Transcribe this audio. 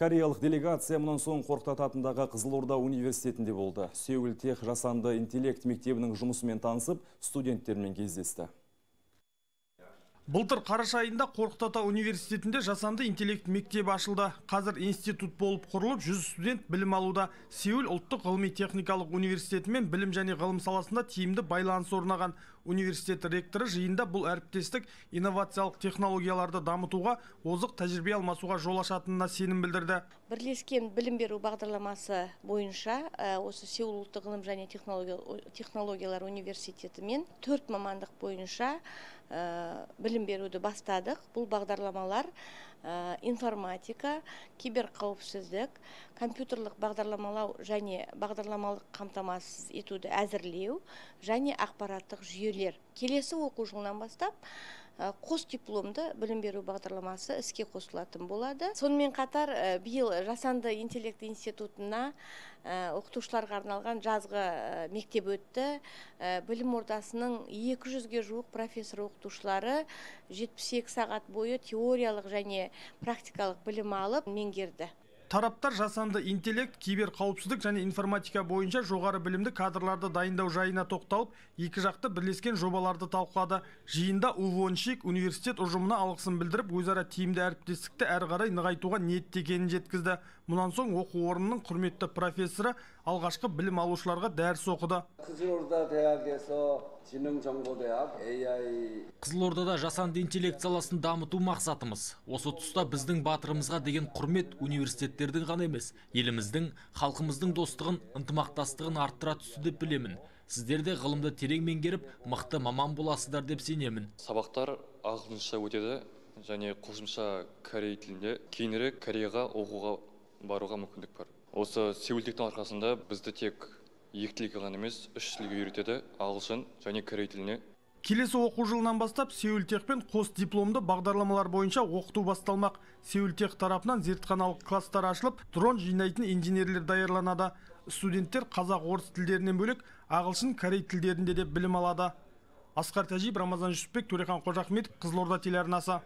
Кореялық делегация мұнан соң Қорқыт атындағы Қызылорда университетінде болды. Сеул Тех жасанды интеллект мектебінің жұмысымен танысып, студенттермен кездесті. Былтыр қараша айында Қорқыт ата университетінде жасанды интеллект мектебі ашылды. Қазір институт болып құрылып, 100 студент білім алуда. Сеул ұлттық ғылыми техникалық университетімен білім және ғылым саласында тиімді байланыс орнаған. Университет ректоры жиында бұл әріптестік инновациялық технологияларды дамытуға, озық тәжірибе алмасуға жол ашатынына сенім білдірді. бірлескен білім беру бағдарламасы бойынша ә, осы сеул ұлттық ғылым және технология- технологиялар университетімен төрт мамандық бойынша білім беруді бастадық. Бұл бағдарламалар ә, информатика киберқауіпсіздік компьютерлік бағдарламалау және бағдарламалық қамтамасыз етуді әзірлеу және ақпараттық жүйелер. Келесі оқу жылынан бастап қос дипломды білім беру бағдарламасы іске қосылатын болады. Сонымен қатар ә, биыл жасанды интеллект институтына ә, оқытушыларға арналған жазғы мектеп өтті. Білім ордасының 200-ге жуық профессор оқытушылары 72 сағат бойы теориялық және практикалық білім алып меңгерді тараптар жасанды интеллект киберқауіпсіздік және информатика бойынша жоғары білімді кадрларды дайындау жайына тоқталып екіжақты бірлескен жобаларды талқылады. Жиында увоншик университет ұжымына алғысын білдіріп өзара тиімді әріптестікті әрі қарай нығайтуға ниетті екенін жеткізді. Мұнан соң оқу орнының құрметті профессоры алғашқы білім алушыларға дәріс оқыды. Қызылордада жасанды интеллект саласын дамыту мақсатымыз. Осы тұста біздің батырымызға деген құрмет университет университеттердің ғана емес, еліміздің, халқымыздың достығын, ынтымақтастығын арттыра түсті деп білемін. Сіздер де ғылымды терең меңгеріп, мықты маман боласыздар деп сенемін. сабақтар ағылшынша өтеді және қосымша корей тілінде кейінірек кореяға оқуға баруға мүмкіндік бар осы сеул техтің арқасында бізді тек екі тілге ғана емес үш тілге үйретеді ағылшын және корей тіліне Келесі оқу жылынан бастап Сеултех пен қос дипломды бағдарламалар бойынша оқыту басталмақ. Сеултех тарапынан зертханалық класстар ашылып, дрон жинайтын инженерлер даярланады. Студенттер қазақ орыс тілдерінен бөлек ағылшын корей тілдерінде де білім алады. Асқар Тәжиев, Рамазан Жүсіпбек, Төрехан Қожахметов, Қызылорда телеарнасы.